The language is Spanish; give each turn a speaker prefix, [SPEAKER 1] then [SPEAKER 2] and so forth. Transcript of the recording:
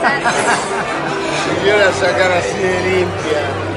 [SPEAKER 1] Si yo la sacar así de limpia.